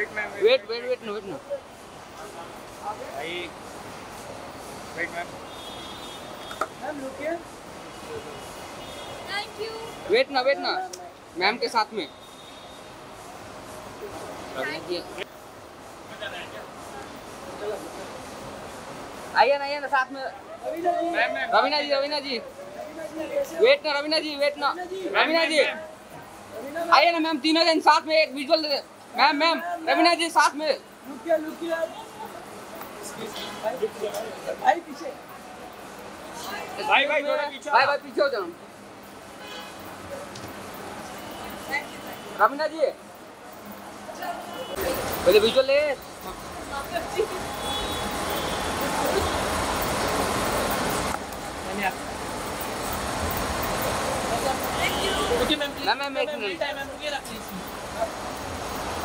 Wait ma'am wait wait wait ना wait ना भाई wait ma'am thank you wait ना वेट ना. मैम के साथ में. आइए ना आइए ना साथ में. Ma'am ma'am Raveena ji Raveena ji. Wait ना रवीना जी वेट ना. रवीना जी. आइए ना मैम तीनों जन साथ में एक visual ma'am ma'am Raveena ji साथ में। भाई भाई थोड़ा पीछे भाई भाई पीछे हो जाओ। रवीना जी। पहले विजुअल ले। मैम मैम एक मिनट।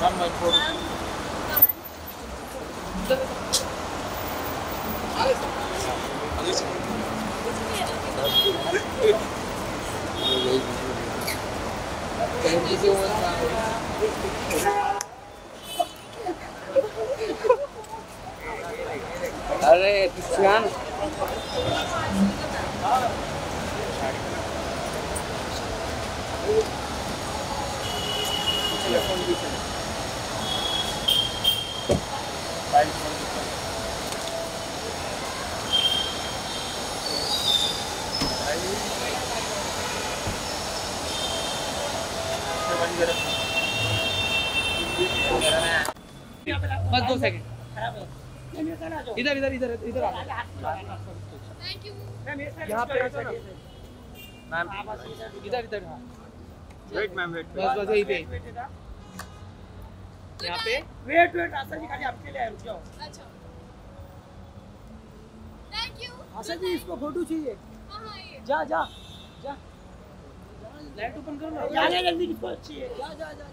no sabía. अरे सुशांत बस दो सेकंड इधर इधर इधर इधर आ थैंक यू यहाँ पे मैम इधर इधर वेट मैम वेट बस बस यहीं पे। यहाँ पे। वेट वेट आशा जी खाली आपके लिए आए, रुक जाओ। अच्छा। थैंक यू आशा जी इसको फ़ोटो चाहिए। हाँ हाँ ये। जा जा। जा। लाइट ओपन करो ना। जा जा जल्दी किसको चाहिए। जा जा जा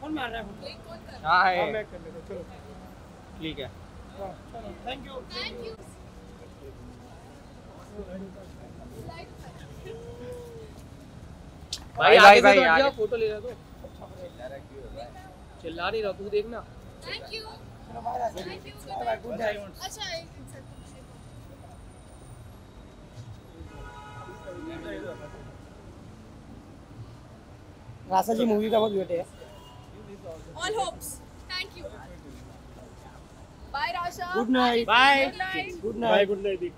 कौन मार रहा है कौन कर। हाँ है। मैं कर लेता चलो। ठीक है। चलो। थैंक यू थैंक यू भाई भाई, आगे भाई, से तो फ़ोटो ले लो चिल्ला नहीं रहा तू देखना। Thank you thank you bye good night अच्छा राशा जी मूवी का बहुत वेट है। All hopes thank you bye Rasha good night good night good night good night